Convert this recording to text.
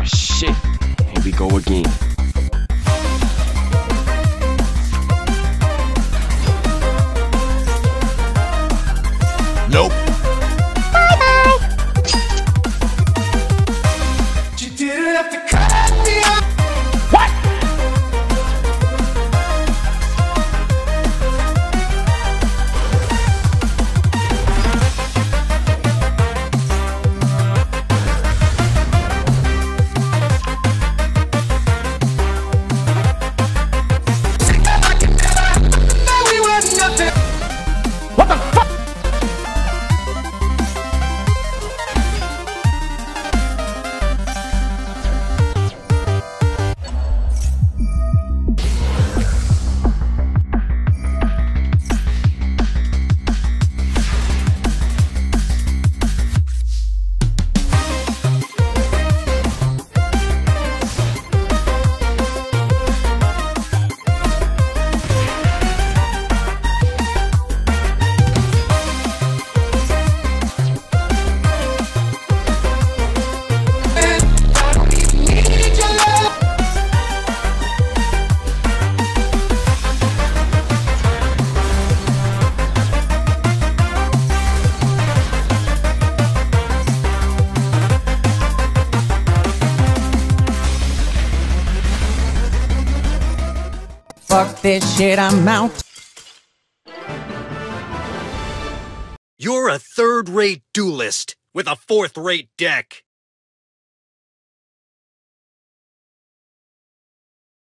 Ah, shit. Here we go again. Nope. Fuck this shit, I'm out. You're a third rate duelist with a fourth rate deck.